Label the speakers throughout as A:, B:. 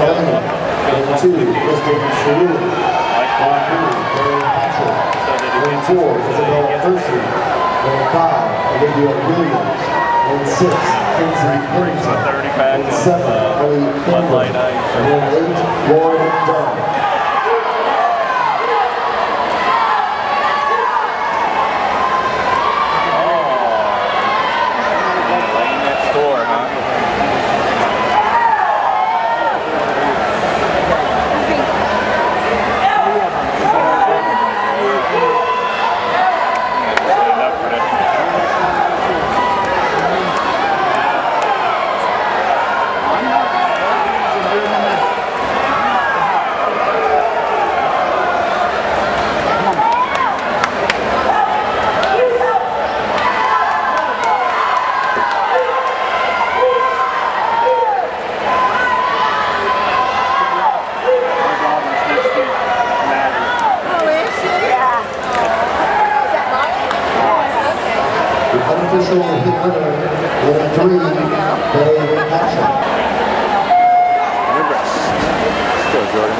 A: Delaney. Lane two, Sharul. Lane three, Mary Patrick. Lane four, Isabel Percy. Lane five, Olivia Williams. Lane six, Kinsey Pennington.
B: 30 pack
A: Lane
B: of,
A: seven, Ellie Campbell. And eight, Lauren The unofficial hit winner, lane three, Bay Patrick.
B: Good rest. Let's go, Jordan.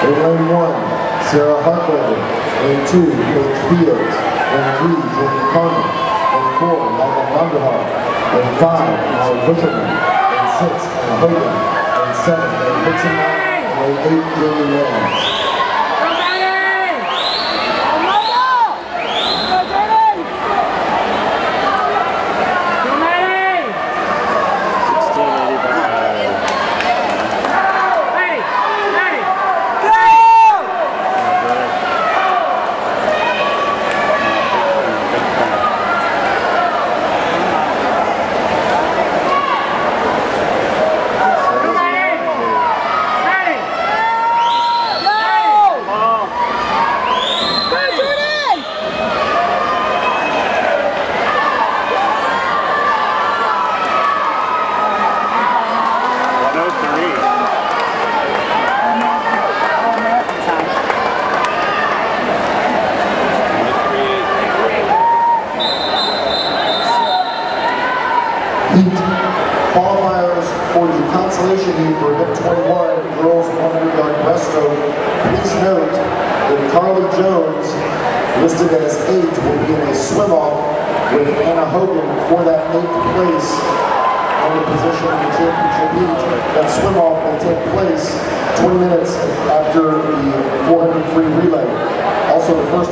A: In lane one, Sarah Hartwell. Lane two, Paige Fields. Lane three, Jordan Carmen. Lane four, Michael Vanderhaar. Lane five, Molly Busherman. Lane six, Anna Hogan. Lane seven, Lane Dixon. Lane eight, Jamie Rams.
B: Sixteen eighty-five. One oh three.
A: Heat qualifiers for the consolation heat for event 21, girls 100 yard breaststroke. Please note that Carly Jones, listed as eight, will be in a swim off with Anna Hogan for that eighth place the position in the championship heat. That swim off will take place 20 minutes after the 400 free relay. Also, the first